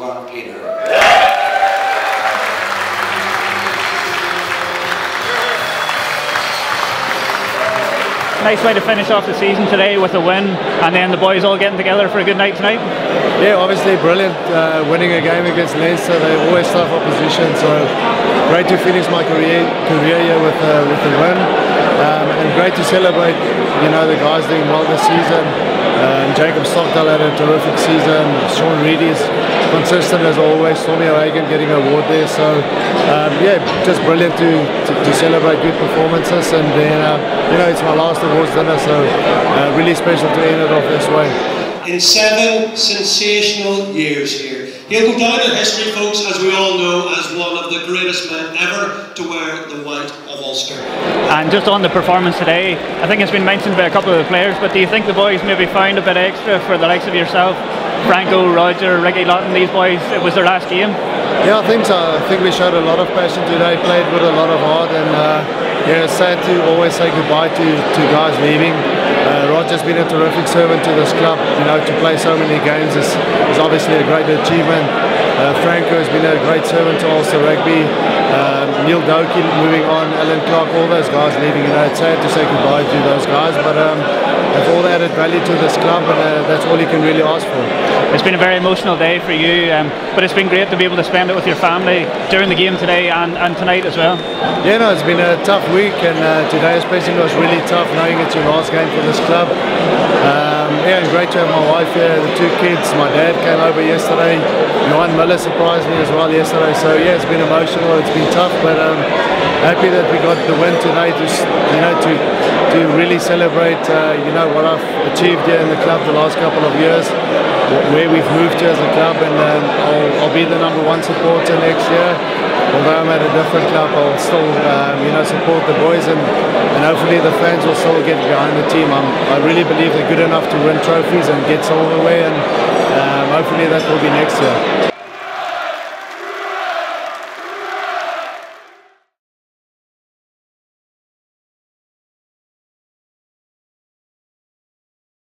Ruan Pienaar. Nice way to finish off the season today with a win, and then the boys all getting together for a good night tonight. Yeah, obviously brilliant. Uh, winning a game against Leinster, they're always tough opposition. So great to finish my career career here with uh, with a win, um, and great to celebrate. You know the guys doing well this season. Um, Jacob Stockdale had a terrific season. Sean Reidy's consistent as always. Tommy O'Hagan getting an award there. So um, yeah, just brilliant to, to, to, celebrate good performances. And then uh, you know it's my last awards dinner, so uh, really special to end it off this way. In seven sensational years here. He'll go down in history, folks, as we all know, as one of the greatest men ever to wear the white of Ulster. And just on the performance today, I think it's been mentioned by a couple of the players, but do you think the boys maybe found a bit extra for the likes of yourself, Franco, Roger, Ricky Lutton, these boys? It was their last game. Yeah, I think so. I think we showed a lot of passion today, played with a lot of heart, and uh, yeah, it's sad to always say goodbye to, to guys leaving. Uh, Roger's been a terrific servant to this club. You know, to play so many games is, is obviously a great achievement. Uh, Franco has been a great servant to Ulster Rugby. Um, Neil Doak moving on, Allen Clarke, all those guys leaving. You know, it's sad to say goodbye to those guys, but um, they've all added value to this club, and uh, that's all you can really ask for. It's been a very emotional day for you, um, but it's been great to be able to spend it with your family during the game today and, and tonight as well. Yeah, no, it's been a tough week, and uh, today especially was really tough knowing it's your last game for this club. Um, yeah, and great to have my wife here, the two kids. My dad came over yesterday. Johan Muller surprised me as well yesterday. So yeah, it's been emotional. It's been tough, but um, happy that we got the win tonight. To you know to to really celebrate uh, you know what I've achieved here in the club the last couple of years, where we've moved to as a club, and um, I'll, I'll be the number one supporter next year although I'm at a different club, I'll still, um, you know, support the boys and, and hopefully the fans will still get behind the team. I'm, I really believe they're good enough to win trophies and get silverware and um, hopefully that will be next year.